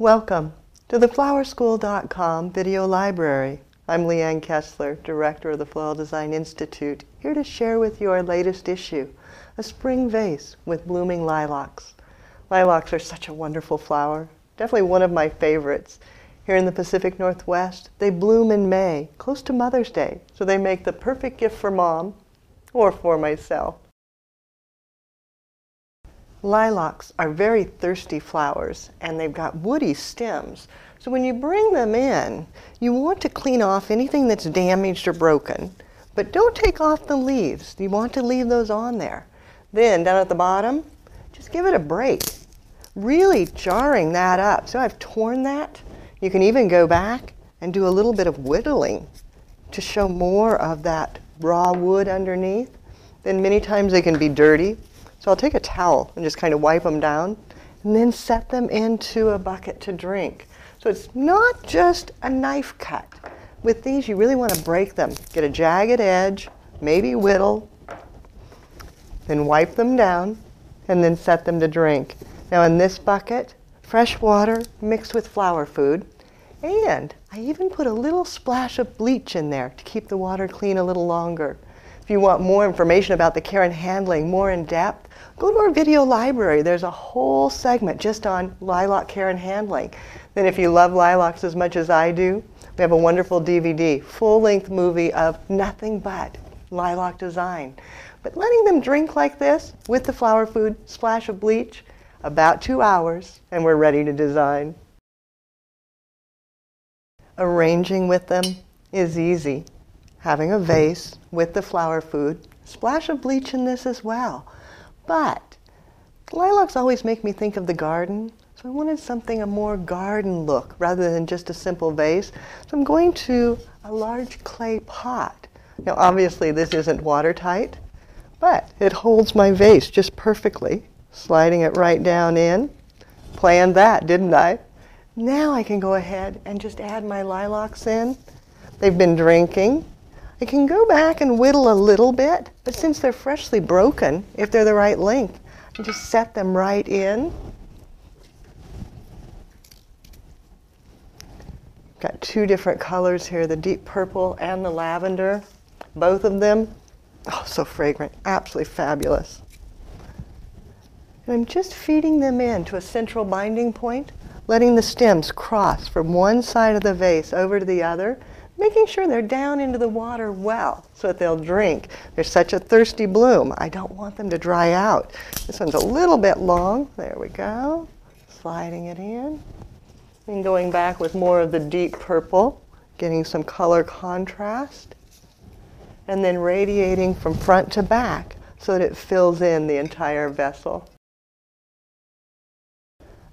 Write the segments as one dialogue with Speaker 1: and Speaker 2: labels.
Speaker 1: Welcome to the flowerschool.com video library. I'm Leanne Kesler, Director of the Floral Design Institute, here to share with you our latest issue, a spring vase with blooming lilacs. Lilacs are such a wonderful flower, definitely one of my favorites. Here in the Pacific Northwest, they bloom in May, close to Mother's Day, so they make the perfect gift for mom or for myself. Lilacs are very thirsty flowers and they've got woody stems. So when you bring them in, you want to clean off anything that's damaged or broken. But don't take off the leaves. You want to leave those on there. Then down at the bottom, just give it a break. Really jarring that up. So I've torn that. You can even go back and do a little bit of whittling to show more of that raw wood underneath. Then many times they can be dirty. So I'll take a towel and just kind of wipe them down and then set them into a bucket to drink. So it's not just a knife cut. With these, you really want to break them. Get a jagged edge, maybe whittle, then wipe them down, and then set them to drink. Now in this bucket, fresh water mixed with flower food, and I even put a little splash of bleach in there to keep the water clean a little longer. If you want more information about the care and handling, more in depth, go to our video library. There's a whole segment just on lilac care and handling. Then if you love lilacs as much as I do, we have a wonderful DVD, full-length movie of nothing but lilac design. But letting them drink like this with the flower food, splash of bleach, about two hours, and we're ready to design. Arranging with them is easy. Having a vase with the flower food, splash of bleach in this as well. But lilacs always make me think of the garden, so I wanted something a more garden look rather than just a simple vase. So I'm going to a large clay pot. Now obviously this isn't watertight, but it holds my vase just perfectly. Sliding it right down in. Planned that, didn't I? Now I can go ahead and just add my lilacs in. They've been drinking. I can go back and whittle a little bit, but since they're freshly broken, if they're the right length, I just set them right in. Got two different colors here, the deep purple and the lavender. Both of them, oh, so fragrant, absolutely fabulous. And I'm just feeding them in to a central binding point, letting the stems cross from one side of the vase over to the other, making sure they're down into the water well so that they'll drink. They're such a thirsty bloom. I don't want them to dry out. This one's a little bit long. There we go. Sliding it in. And going back with more of the deep purple, getting some color contrast. And then radiating from front to back so that it fills in the entire vessel.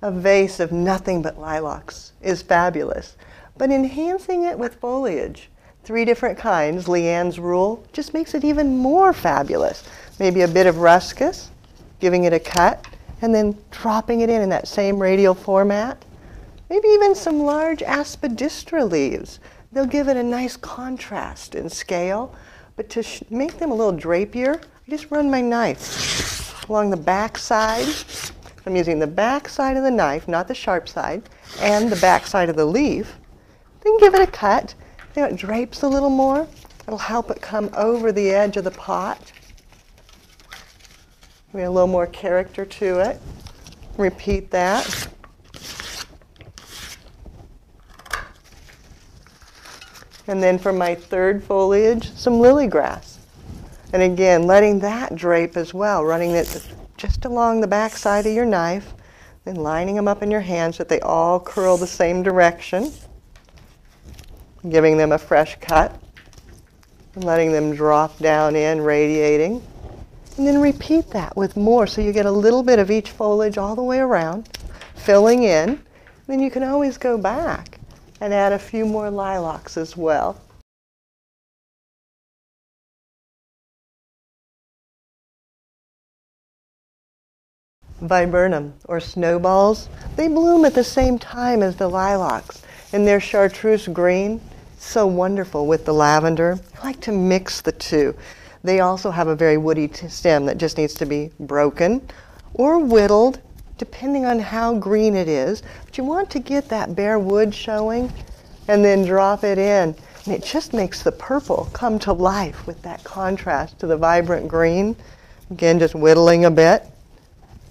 Speaker 1: A vase of nothing but lilacs is fabulous but enhancing it with foliage. Three different kinds, Leanne's rule, just makes it even more fabulous. Maybe a bit of ruscus, giving it a cut, and then dropping it in in that same radial format. Maybe even some large aspidistra leaves. They'll give it a nice contrast in scale, but to make them a little drapier, I just run my knife along the back side. I'm using the back side of the knife, not the sharp side, and the back side of the leaf then give it a cut. You know, it drapes a little more. It'll help it come over the edge of the pot. Give a little more character to it. Repeat that. And then for my third foliage, some lily grass. And again, letting that drape as well, running it just along the back side of your knife, then lining them up in your hands so that they all curl the same direction giving them a fresh cut, and letting them drop down in, radiating. And then repeat that with more so you get a little bit of each foliage all the way around, filling in. Then you can always go back and add a few more lilacs as well. Viburnum, or snowballs, they bloom at the same time as the lilacs, and they're chartreuse green so wonderful with the lavender. I like to mix the two. They also have a very woody stem that just needs to be broken or whittled depending on how green it is. But you want to get that bare wood showing and then drop it in. And it just makes the purple come to life with that contrast to the vibrant green. Again, just whittling a bit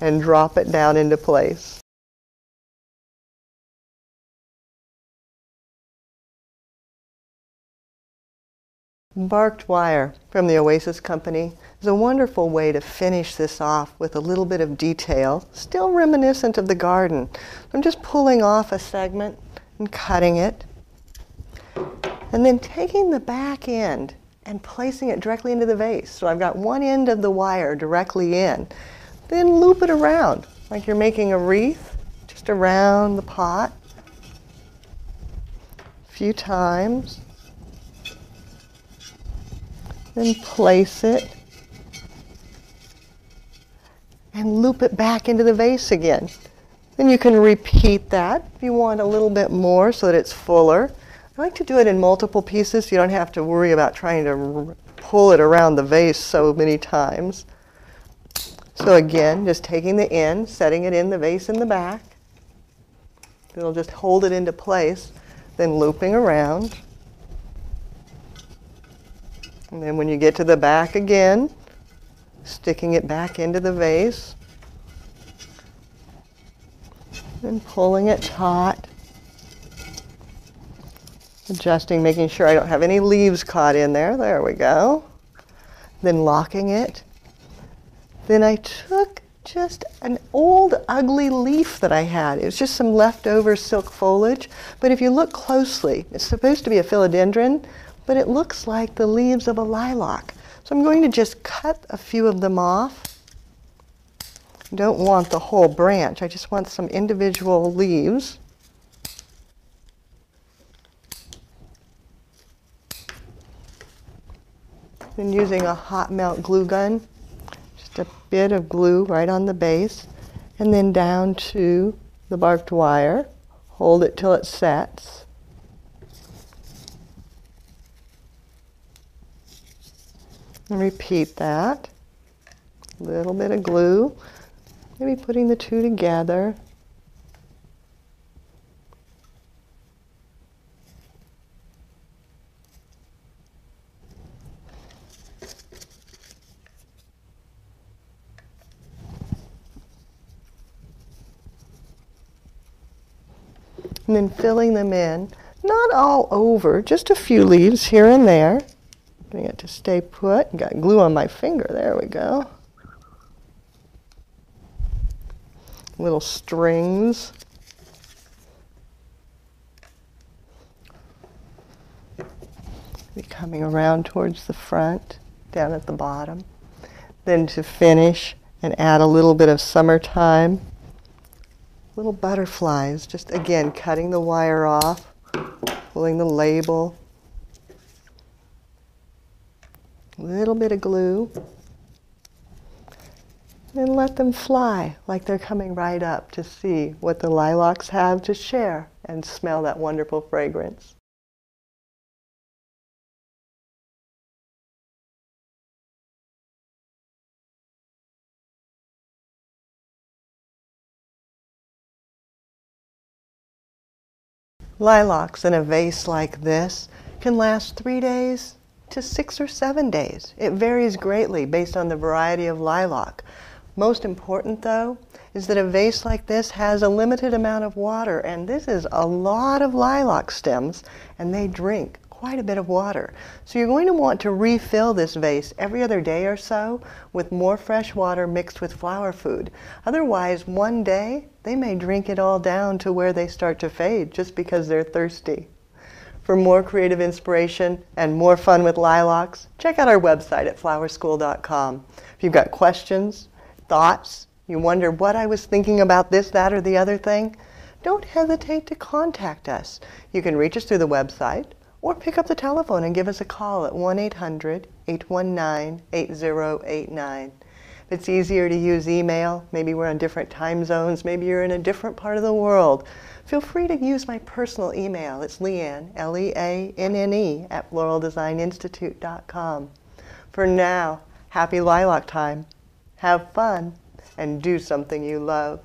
Speaker 1: and drop it down into place. Barked wire from the Oasis Company is a wonderful way to finish this off with a little bit of detail, still reminiscent of the garden. I'm just pulling off a segment and cutting it, and then taking the back end and placing it directly into the vase. So I've got one end of the wire directly in. Then loop it around like you're making a wreath, just around the pot a few times then place it and loop it back into the vase again. Then you can repeat that if you want a little bit more so that it's fuller. I like to do it in multiple pieces so you don't have to worry about trying to pull it around the vase so many times. So again, just taking the end, setting it in the vase in the back. It'll just hold it into place, then looping around. And then when you get to the back again, sticking it back into the vase and pulling it taut. Adjusting, making sure I don't have any leaves caught in there. There we go. Then locking it. Then I took just an old ugly leaf that I had. It was just some leftover silk foliage. But if you look closely, it's supposed to be a philodendron, but it looks like the leaves of a lilac. So I'm going to just cut a few of them off. I don't want the whole branch, I just want some individual leaves. Then using a hot melt glue gun, just a bit of glue right on the base, and then down to the barked wire. Hold it till it sets. And repeat that. A little bit of glue. Maybe putting the two together. and then filling them in, not all over, just a few leaves here and there. Getting it to stay put. Got glue on my finger. There we go. Little strings. Be coming around towards the front, down at the bottom. Then to finish and add a little bit of summertime. Little butterflies, just again cutting the wire off, pulling the label, little bit of glue, and let them fly like they're coming right up to see what the lilacs have to share and smell that wonderful fragrance. Lilacs in a vase like this can last three days, to six or seven days. It varies greatly based on the variety of lilac. Most important though is that a vase like this has a limited amount of water and this is a lot of lilac stems and they drink quite a bit of water. So you're going to want to refill this vase every other day or so with more fresh water mixed with flower food. Otherwise, one day they may drink it all down to where they start to fade just because they're thirsty. For more creative inspiration and more fun with lilacs, check out our website at flowerschool.com. If you've got questions, thoughts, you wonder what I was thinking about this, that, or the other thing, don't hesitate to contact us. You can reach us through the website or pick up the telephone and give us a call at 1 800 819 8089. It's easier to use email, maybe we're on different time zones, maybe you're in a different part of the world, feel free to use my personal email. It's Leanne, L-E-A-N-N-E, at floraldesigninstitute.com. For now, happy lilac time. Have fun and do something you love.